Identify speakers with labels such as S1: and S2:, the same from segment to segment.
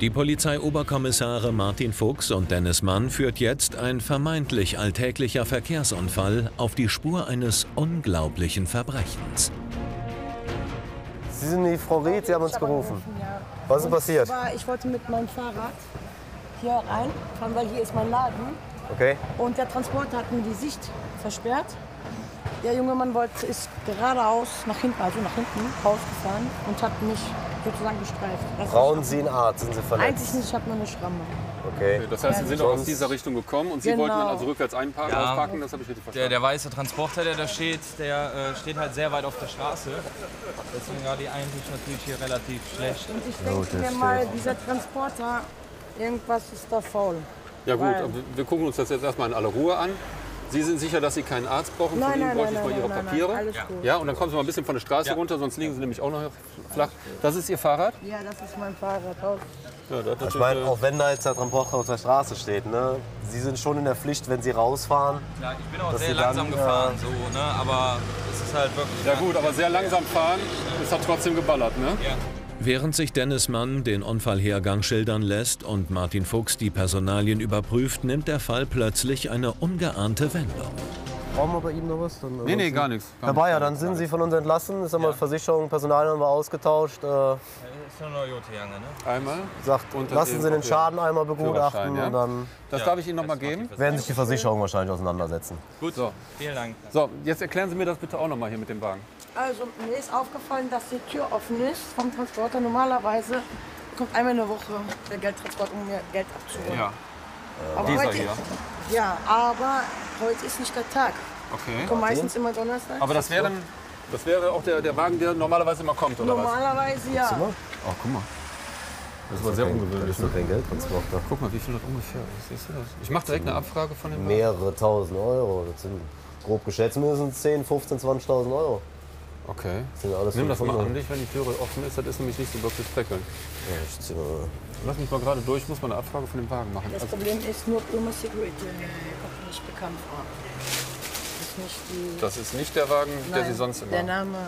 S1: Die Polizeioberkommissare Martin Fuchs und Dennis Mann führt jetzt ein vermeintlich alltäglicher Verkehrsunfall auf die Spur eines unglaublichen Verbrechens.
S2: Sie sind die Frau Ried, Sie haben uns gerufen. Was ist passiert?
S3: Ich wollte mit meinem Fahrrad hier reinfahren, weil hier ist mein Laden.
S2: Okay.
S3: Und der Transporter hat mir die Sicht versperrt. Der junge Mann wollte, ist geradeaus nach hinten, also nach hinten rausgefahren und hat mich sozusagen gestreift. Das
S2: Brauchen Sie einen Arzt? Sind Sie
S3: Eigentlich
S2: verletzt?
S3: nicht, ich habe nur eine Schramme.
S2: Okay.
S4: Das heißt, Sie sind auch aus dieser Richtung gekommen und Sie
S3: Genau.
S4: wollten dann also rückwärts einparken,
S5: Ja.
S4: ausparken, das habe ich richtig
S5: Der,
S4: verstanden.
S5: der weiße Transporter, der da steht, der äh, steht halt sehr weit auf der Straße. Deswegen war die Einsicht natürlich hier relativ schlecht.
S3: Und ich denke mir mal, dieser Transporter, irgendwas ist da faul.
S4: Ja gut, wir gucken uns das jetzt erstmal in aller Ruhe an. Sie sind sicher, dass Sie keinen Arzt brauchen?
S3: Nein,
S4: Von Ihnen
S3: nein,
S4: bräuchte
S3: nein,
S4: ich mal
S3: nein,
S4: Ihre
S3: nein, nein,
S4: Papiere.
S3: alles gut.
S4: Ja, und dann kommen Sie mal ein bisschen von der Straße runter, sonst liegen Sie nämlich auch noch flach. Das ist Ihr Fahrrad?
S3: Ja, das ist mein Fahrrad. Auch.
S4: Ja, das
S2: Ich meine, auch wenn da jetzt der Transporter auf der Straße steht, ne? Sie sind schon in der Pflicht, wenn Sie rausfahren.
S5: Ja, ich bin auch
S2: Dass
S5: sehr
S2: Sie dann,
S5: langsam
S2: äh,
S5: gefahren, so, ne? aber es ist halt wirklich.
S4: ja gut, aber sehr langsam fahren, es hat trotzdem geballert, ne?
S5: Ja.
S1: Während sich Dennis Mann den Unfallhergang schildern lässt und Martin Fuchs die Personalien überprüft, nimmt der Fall plötzlich eine ungeahnte Wendung.
S2: Brauchen wir bei ihm noch was? Dann
S4: Nee, nee, gar nichts. Gar
S2: Herr Bayer, dann sind. Sie von uns entlassen. Ist einmal Versicherung, Personal haben wir ausgetauscht. Äh,
S5: Das ist nur eine Jote-Jange, ne?
S4: Einmal.
S2: sagt, lassen Sie den Schaden einmal begutachten
S4: ja?
S2: und dann
S4: Das darf ich Ihnen noch mal geben.
S2: werden sich die Versicherungen wahrscheinlich auseinandersetzen.
S5: Gut,
S4: So.
S5: vielen Dank.
S4: So, jetzt erklären Sie mir das bitte auch noch mal hier mit dem Wagen.
S3: Also mir ist aufgefallen, dass die Tür offen ist vom Transporter. Normalerweise kommt einmal in der Woche der Geldtransport, um mir Geld abzuholen.
S4: Ja,
S3: aber
S4: dieser
S3: heute,
S4: hier.
S3: Ja, aber heute ist nicht der Tag.
S4: Okay.
S3: Ich komme meistens immer Donnerstag.
S4: Aber das wäre, das wäre auch der, der Wagen, der normalerweise immer kommt, oder was?
S3: Normalerweise ja.
S4: Oh, guck mal. Das war sehr ungewöhnlich.
S2: Das ist doch kein Geldtransporter.
S4: Guck mal, wie viel das ungefähr ist. Siehst du das? Ich mache direkt eine Abfrage von dem Wagen.
S2: Mehrere tausend Euro. Das sind grob geschätzt mindestens 10, 15, 20.000 Euro.
S4: Okay.
S2: Das sind alles
S4: Nimm das mal
S2: 500.
S4: an dich, wenn die Türe offen ist. Das ist nämlich nicht so wirklich prickelnd.
S2: Ja, ich zieh mal-
S4: Lass mich mal gerade durch, ich muss mal eine Abfrage von dem Wagen machen.
S3: Das
S4: Also,
S3: Problem ist nur Puma Security. Kommt nicht bekannt vor. Das ist nicht die.
S4: das ist nicht der Wagen, der
S3: Nein,
S4: Sie sonst immer.
S3: Der Name.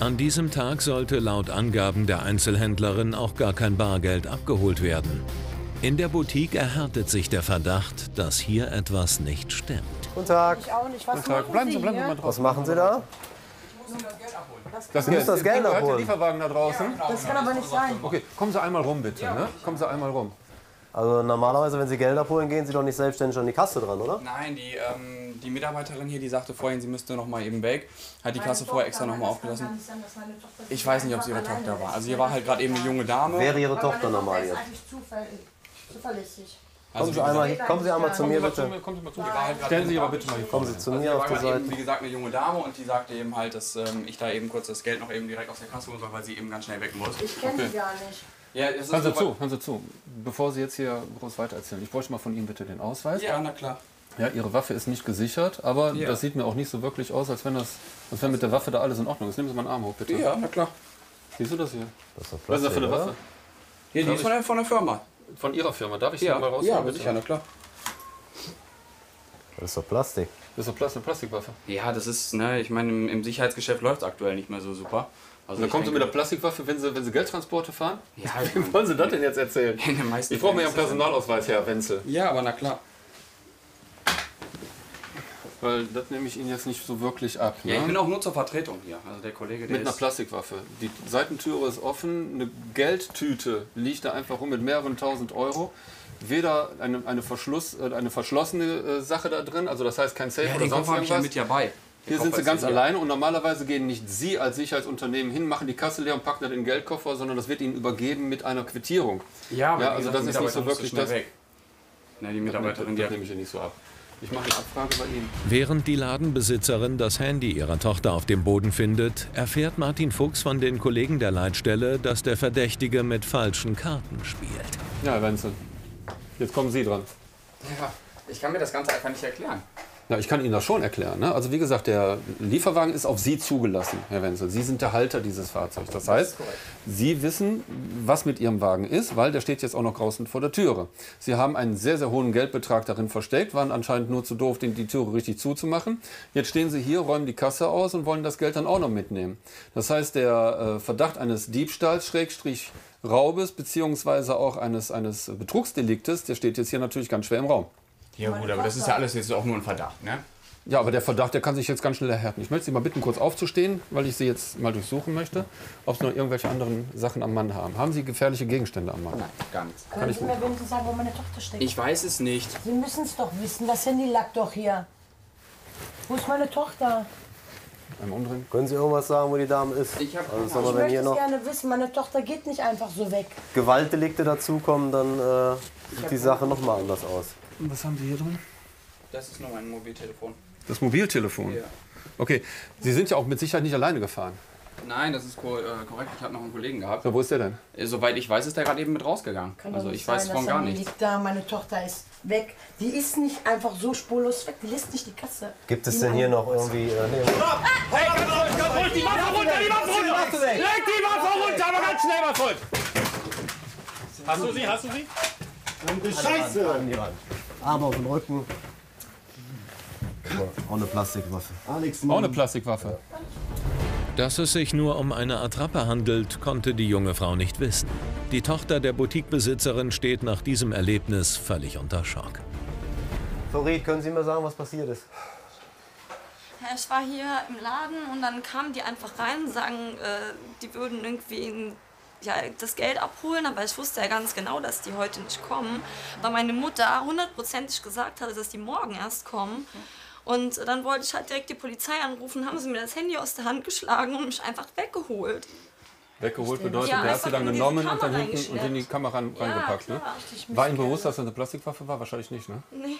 S1: An diesem Tag sollte laut Angaben der Einzelhändlerin auch gar kein Bargeld abgeholt werden. In der Boutique erhärtet sich der Verdacht, dass hier etwas nicht stimmt.
S2: Guten Tag.
S3: Ich auch nicht. Was
S4: Guten Tag.
S3: machen
S4: Bleiben
S3: Sie
S4: bleiben Sie mal drauf.
S2: Was machen Sie da?
S4: Das
S2: müssen das Geld
S4: gehört der
S2: abholen.
S4: Lieferwagen da draußen.
S3: Das kann aber nicht sein.
S4: Okay, kommen Sie einmal rum, bitte. Ne? Kommen Sie einmal rum.
S2: Also normalerweise, wenn Sie Geld abholen, gehen Sie doch nicht selbstständig an die Kasse dran, oder?
S6: Nein, die, ähm, die Mitarbeiterin hier, die sagte vorhin, sie müsste noch mal eben weg. Hat die Kasse vorher extra noch mal aufgelassen. Ich weiß nicht, ob sie ihre Tochter war. Also hier war halt gerade eben eine junge Dame.
S2: Wäre Ihre Tochter normal
S3: Das ist
S2: jetzt?
S3: eigentlich. Zuverlässig.
S4: Also,
S2: Kommen Sie einmal, kommen Sie einmal zu mir,
S4: Kommen Sie mal
S2: bitte.
S4: zu mir, kommen Sie mal zu mir.
S6: war halt
S4: Stellen Sie
S6: eben-
S4: aber bitte mal hier.
S2: Kommen Sie zu
S6: Also
S2: mir
S6: hier
S2: auf
S6: war
S2: die Seite.
S6: eben, wie gesagt, eine junge Dame und die sagte eben halt, dass ähm, ich da eben kurz das Geld noch eben direkt aus der Kasse holen soll, weil sie eben ganz schnell weg muss.
S3: Ich kenne die gar nicht.
S6: Ja,
S4: Hören Sie
S6: so-
S4: zu, hören Sie zu. Bevor Sie jetzt hier groß weiter erzählen, ich bräuchte mal von Ihnen bitte den Ausweis.
S6: Ja, na klar.
S4: Ja, Ihre Waffe ist nicht gesichert, aber
S6: Ja.
S4: das sieht mir auch nicht so wirklich aus, als wenn, das, als wenn mit der Waffe da alles in Ordnung ist. Nehmen Sie mal einen Arm hoch, bitte.
S6: Ja, na klar.
S4: Siehst du das hier?
S2: Das ist doch
S4: Was ist das für eine
S2: Plastik,
S4: Waffe?
S6: Hier, die ist von der, von der Firma.
S4: Von Ihrer Firma. Darf ich sie
S6: Ja,
S4: mal rausholen,
S6: ja,
S4: bitte?
S6: sicher, na klar.
S2: Das ist doch Plastik.
S4: Das ist doch Plas- eine Plastikwaffe.
S6: Ja, das ist, ne, ich meine, im, im Sicherheitsgeschäft läuft es aktuell nicht mehr so super. Also
S4: dann kommen Sie mit der Plastikwaffe, wenn Sie, wenn Sie Geldtransporte fahren?
S6: Ja,
S4: Wie wollen Sie das denn jetzt erzählen?
S6: in den meisten
S4: Ich brauche mir ja einen Personalausweis, Herr Wenzel.
S6: Ja, aber na klar.
S4: Weil das nehme ich Ihnen jetzt nicht so wirklich ab.
S6: Ja, ich
S4: ne?
S6: bin auch nur zur Vertretung hier. Also der Kollege, der
S4: Mit einer. Plastikwaffe. Die Seitentüre ist offen, eine Geldtüte liegt da einfach rum mit mehreren tausend Euro. Weder eine, eine, Verschluss, äh, eine verschlossene äh, Sache da drin, also das heißt kein Safe
S6: Ja,
S4: oder
S6: den
S4: sonst
S6: Koffer habe ich ja
S4: irgendwas.
S6: mit dabei.
S4: Hier sind Sie ganz
S6: hier.
S4: alleine und normalerweise gehen nicht Sie als Sicherheitsunternehmen hin, machen die Kasse leer und packen das in den Geldkoffer, sondern das wird Ihnen übergeben mit einer Quittierung.
S6: Ja, aber
S4: Ja, also das ist nicht so wirklich das-
S6: weg. Ne, die Mitarbeiterin,
S4: das
S6: die
S4: nehme ich hier nicht so ab. Ich mache eine Abfrage bei Ihnen.
S1: Während die Ladenbesitzerin das Handy ihrer Tochter auf dem Boden findet, erfährt Martin Fuchs von den Kollegen der Leitstelle, dass der Verdächtige mit falschen Karten spielt.
S4: Ja, Herr Wenzel. Jetzt kommen Sie dran.
S6: Ja, ich kann mir das Ganze einfach nicht erklären.
S4: Na, ich kann Ihnen das schon erklären. Ne? Also wie gesagt, der Lieferwagen ist auf Sie zugelassen, Herr Wenzel. Sie sind der Halter dieses Fahrzeugs. Das heißt, Sie wissen, was mit Ihrem Wagen ist, weil der steht jetzt auch noch draußen vor der Türe. Sie haben einen sehr, sehr hohen Geldbetrag darin versteckt, waren anscheinend nur zu doof, die Türe richtig zuzumachen. Jetzt stehen Sie hier, räumen die Kasse aus und wollen das Geld dann auch noch mitnehmen. Das heißt, der äh, Verdacht eines Diebstahls, Schrägstrich Raubes, beziehungsweise auch eines, eines Betrugsdeliktes, der steht jetzt hier natürlich ganz schwer im Raum.
S6: Ja gut, aber das ist ja alles jetzt auch nur ein Verdacht, ne?
S4: Ja, aber der Verdacht, der kann sich jetzt ganz schnell erhärten. Ich möchte Sie mal bitten, kurz aufzustehen, weil ich Sie jetzt mal durchsuchen möchte, ob Sie noch irgendwelche anderen Sachen am Mann haben. Haben Sie gefährliche Gegenstände am Mann?
S6: Nein, gar nichts.
S3: Können Sie mir wenigstens sagen, wo meine Tochter steckt?
S6: Ich weiß es nicht.
S3: Sie müssen es doch wissen. Das Handy lag doch hier. Wo ist meine Tochter?
S4: Einmal umdrehen.
S2: Können Sie irgendwas sagen, wo die Dame ist?
S6: Ich hab
S2: also,
S3: Ich
S2: wenn
S3: möchte
S2: hier
S3: es gerne wissen. Meine Tochter geht nicht einfach so weg.
S2: Gewaltdelikte dazukommen, dann äh, sieht die Sache noch mal anders aus.
S4: Und was haben Sie hier drin?
S6: Das ist nur mein Mobiltelefon.
S4: Das Mobiltelefon.
S6: Ja.
S4: Okay, Sie sind ja auch mit Sicherheit nicht alleine gefahren.
S6: Nein, das ist ko- äh, korrekt. Ich habe noch einen Kollegen gehabt.
S4: So, wo ist der denn?
S6: Äh, Soweit ich weiß, ist der gerade eben mit rausgegangen.
S3: Kann
S6: also ich
S3: nicht
S6: weiß
S3: sein,
S6: von gar nichts.
S3: liegt da. Meine Tochter ist weg. Die ist nicht einfach so spurlos weg. Die lässt nicht die Kasse.
S2: Gibt es denn hier noch irgendwie. Äh, nee,
S7: Hey, ganz ruhig, ganz ruhig, die Waffe runter, die Waffe runter! Leg die Waffe runter, aber ganz schnell, was soll's? Hast du sie, hast du sie?
S2: Scheiße! An die Wand. Arme auf den Rücken. Eine Plastikwaffe.
S4: Auch eine Plastikwaffe.
S1: Dass es sich nur um eine Attrappe handelt, konnte die junge Frau nicht wissen. Die Tochter der Boutiquebesitzerin steht nach diesem Erlebnis völlig unter Schock.
S2: Farid, können Sie mir sagen, was passiert ist?
S8: Ich war hier im Laden und dann kamen die einfach rein und sagen, äh, die würden irgendwie ein- ja, das Geld abholen, aber ich wusste ja ganz genau, dass die heute nicht kommen, weil meine Mutter hundertprozentig gesagt hatte, dass die morgen erst kommen. Und dann wollte ich halt direkt die Polizei anrufen, haben sie mir das Handy aus der Hand geschlagen und mich einfach weggeholt.
S4: Weggeholt bedeutet,
S8: Ja,
S4: der hat sie dann genommen und dann hinten und in die Kamera
S8: Ja,
S4: reingepackt. Ne? War Ihnen bewusst, dass das eine Plastikwaffe war? Wahrscheinlich nicht, ne?
S8: Nee.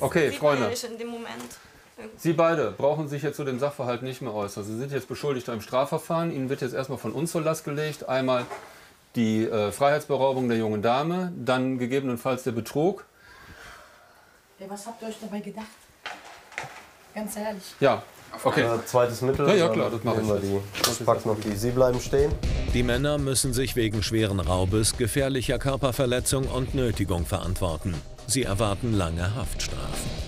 S4: Okay, Freunde.
S8: in dem Moment.
S4: Sie beide brauchen sich jetzt zu dem Sachverhalt nicht mehr äußern. Sie sind jetzt Beschuldigter im Strafverfahren. Ihnen wird jetzt erstmal von uns zur Last gelegt. Einmal die äh, Freiheitsberaubung der jungen Dame, dann gegebenenfalls der Betrug.
S3: Ey, was habt ihr euch dabei gedacht? Ganz ehrlich.
S4: Ja, okay.
S2: Äh, zweites Mittel.
S4: Ja, ja,
S2: dann
S4: klar, das mache
S2: nehmen
S4: ich
S2: wir die. Ich pack's noch die. Sie bleiben stehen.
S1: Die Männer müssen sich wegen schweren Raubes, gefährlicher Körperverletzung und Nötigung verantworten. Sie erwarten lange Haftstrafen.